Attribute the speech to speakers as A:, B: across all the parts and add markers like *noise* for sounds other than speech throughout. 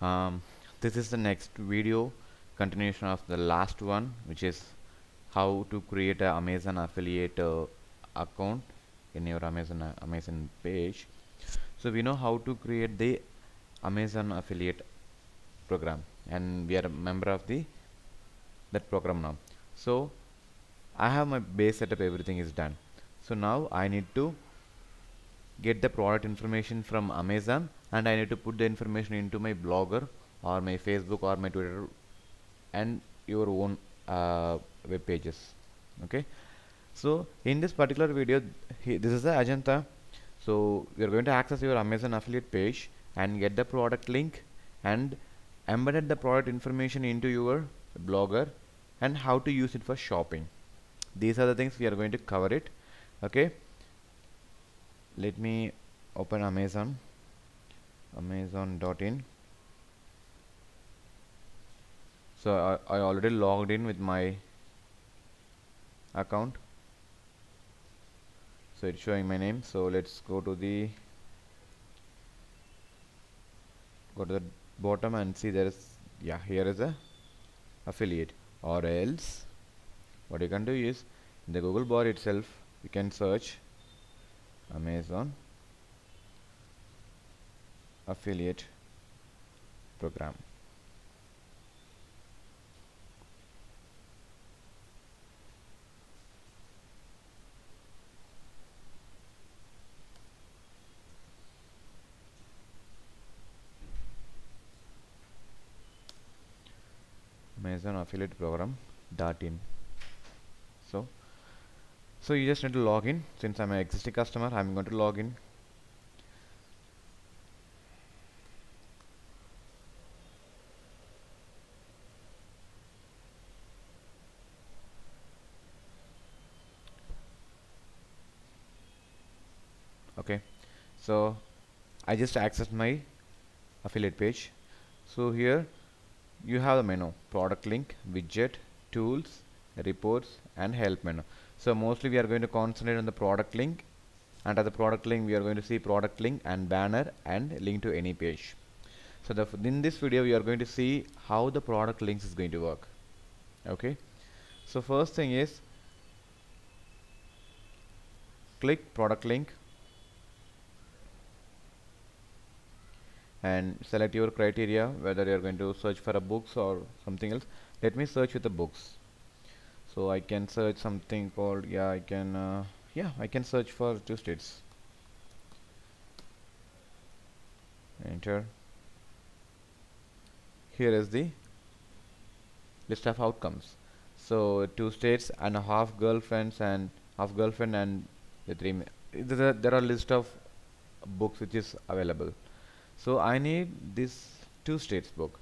A: um, this is the next video continuation of the last one which is how to create a Amazon affiliate uh, account in your Amazon uh, Amazon page. So we know how to create the Amazon affiliate program and we are a member of the that program now. So I have my base setup everything is done. So now I need to get the product information from Amazon and I need to put the information into my blogger or my Facebook or my Twitter and your own uh, web pages. Okay? So in this particular video this is the Ajanta so we are going to access your Amazon affiliate page and get the product link and embedded the product information into your blogger and how to use it for shopping. These are the things we are going to cover it. Okay? Let me open Amazon amazon.in so I, I already logged in with my account. So it's showing my name. So let's go to the go to the bottom and see there is yeah here is a affiliate. Or else what you can do is in the Google bar itself you can search Amazon affiliate program. Amazon affiliate program dot in. So so you just need to log in. Since I'm an existing customer I'm going to log in okay. So I just access my affiliate page. So here you have the menu product link widget tools reports and help menu. So mostly we are going to concentrate on the product link. Under the product link we are going to see product link and banner and link to any page. So the in this video we are going to see how the product links is going to work. Okay. So first thing is click product link and select your criteria whether you are going to search for a books or something else. Let me search with the books. So I can search something called yeah I can uh, yeah I can search for two states. Enter. Here is the list of outcomes. So two states and a half girlfriends and half girlfriend and the three there, there are list of books which is available so I need this two states book.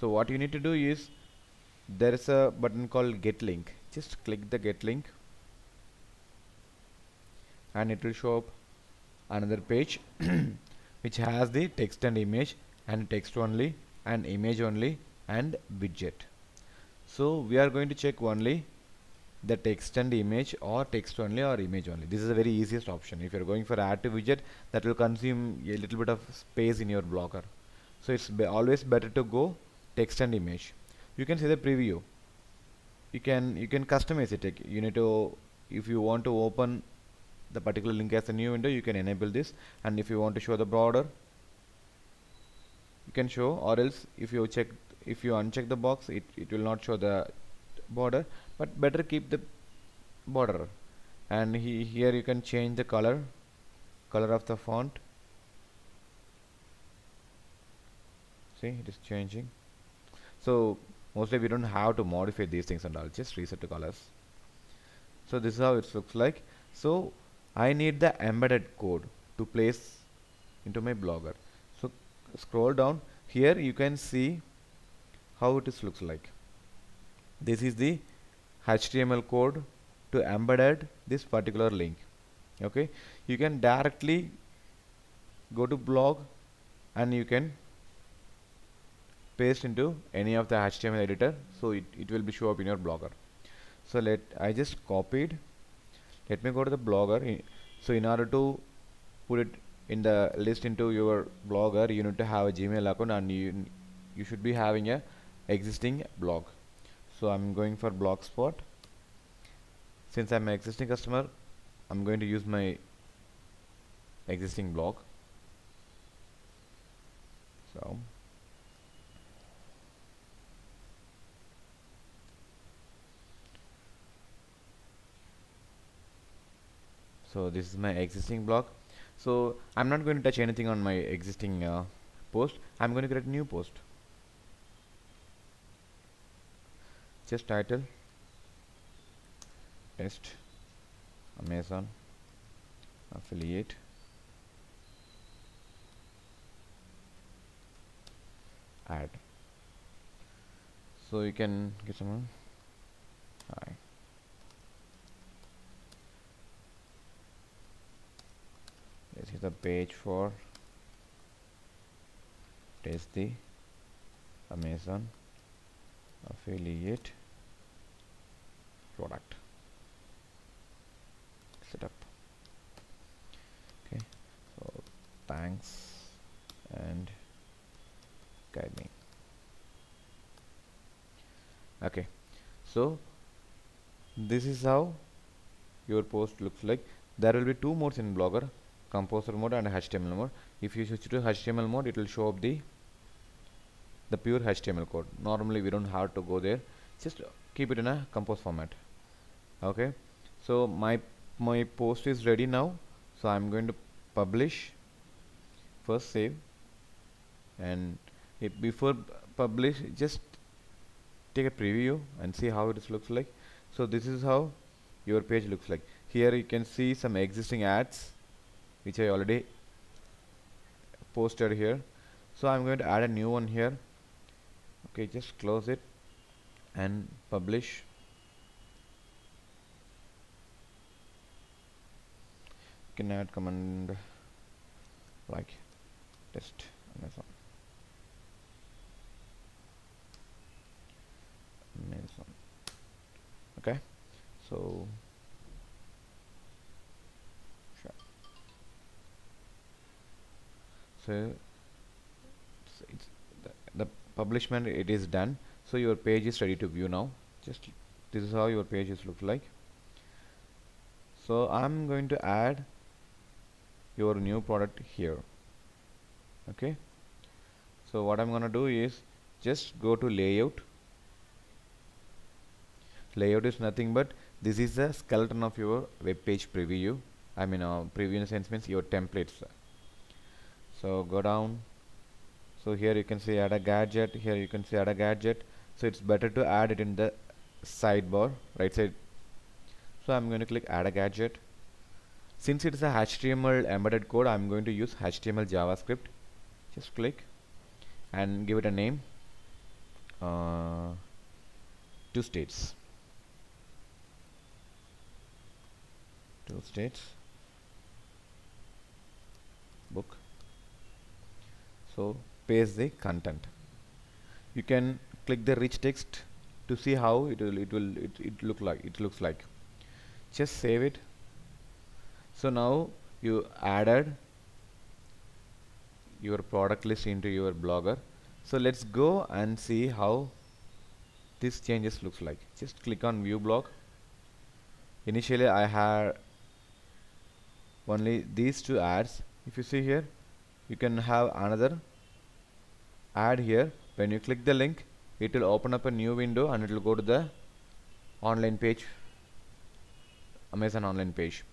A: So what you need to do is there is a button called get link. Just click the get link. And it will show up another page *coughs* which has the text and image and text only and image only and widget. So we are going to check only the text and image or text only or image only. This is the very easiest option. If you're going for add to widget that will consume a little bit of space in your blogger so it's be always better to go text and image. You can see the preview. You can you can customize it. You need to if you want to open the particular link as a new window you can enable this. And if you want to show the border you can show or else if you check if you uncheck the box it, it will not show the border but better keep the border. And he, here you can change the color color of the font. See it is changing. So mostly we don't have to modify these things and I'll just reset the colors. So this is how it looks like. So I need the embedded code to place into my blogger. So scroll down. Here you can see how it is looks like. This is the HTML code to embed this particular link. Okay? You can directly go to blog and you can paste into any of the HTML editor so it, it will be show up in your blogger. So let I just copied. Let me go to the blogger. So in order to put it in the list into your blogger you need to have a gmail account and you you should be having a existing blog so I'm going for block blogspot. Since I'm an existing customer I'm going to use my existing blog. So. So this is my existing blog. So I'm not going to touch anything on my existing uh, post. I'm going to create a new post just title test Amazon affiliate. Ad so you can get someone hi this is the page for test the Amazon affiliate product. Setup. Okay. So thanks and guide me okay. So this is how your post looks like. There will be two modes in blogger composer mode and html mode. If you switch to html mode it will show up the the pure html code. Normally we don't have to go there. Just keep it in a compose format. Okay? So my my post is ready now. So I'm going to publish. First save. And before publish just take a preview and see how it looks like. So this is how your page looks like. Here you can see some existing ads which I already posted here. So I'm going to add a new one here okay just close it and publish. Can add command like test Amazon Amazon okay so sure. so it's, it's the, the publishment it is done. So your page is ready to view now. Just this is how your pages look like. So I'm going to add your new product here. Okay? So what I'm gonna do is just go to layout. Layout is nothing but this is the skeleton of your web page preview. I mean uh, preview in a sense means your templates. So go down so here you can see add a gadget here you can see add a gadget. So it's better to add it in the sidebar right side. So I'm going to click add a gadget. Since it is a HTML embedded code I'm going to use HTML JavaScript. Just click and give it a name. Uh, two states. Two states. Book. So paste the content. You can click the rich text to see how it will it will it, it look like it looks like. Just save it. So now you added your product list into your blogger. So let's go and see how this changes looks like. Just click on view blog initially I had only these two ads. If you see here you can have another ad here. When you click the link it will open up a new window and it will go to the online page Amazon online page.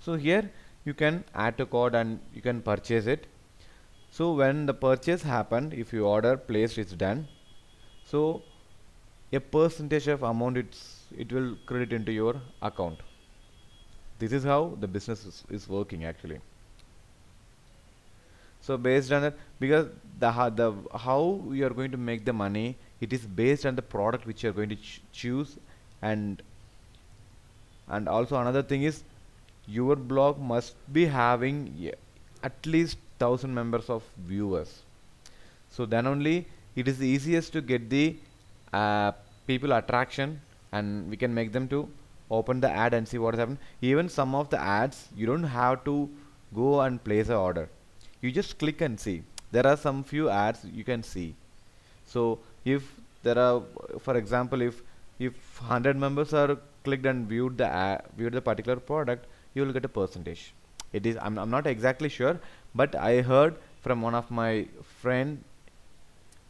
A: So here you can add a code and you can purchase it. So when the purchase happened if you order placed it's done. So a percentage of amount it's it will credit into your account. This is how the business is, is working actually so based on that because the how the how you are going to make the money it is based on the product which you are going to ch choose. And and also another thing is your blog must be having at least thousand members of viewers. So then only it is easiest to get the uh, people attraction and we can make them to open the ad and see what has happened even some of the ads you don't have to go and place a order you just click and see. There are some few ads you can see. So if there are for example if if 100 members are clicked and viewed the ad, viewed the particular product you will get a percentage. It is I'm, I'm not exactly sure but I heard from one of my friend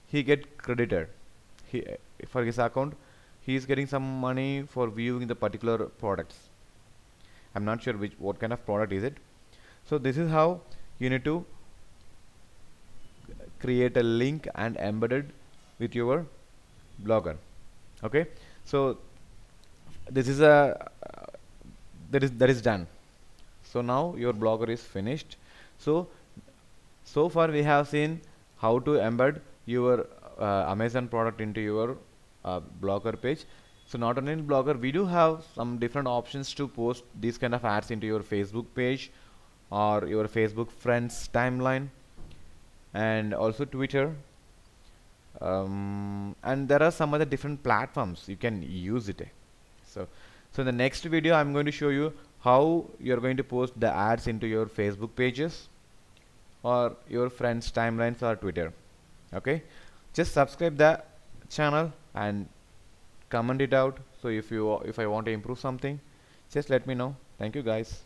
A: he get credited. He for his account he is getting some money for viewing the particular products. I'm not sure which what kind of product is it. So this is how you need to create a link and embedded with your blogger. Okay? So this is a uh, that is that is done. So now your blogger is finished. So so far we have seen how to embed your uh, Amazon product into your uh, blogger page. So not only in blogger we do have some different options to post these kind of ads into your Facebook page or your Facebook friends timeline and also Twitter. Um, and there are some other different platforms you can use it. So so in the next video I'm going to show you how you're going to post the ads into your Facebook pages or your friends timelines or Twitter. Okay? Just subscribe the channel and comment it out. So if you if I want to improve something just let me know. Thank you guys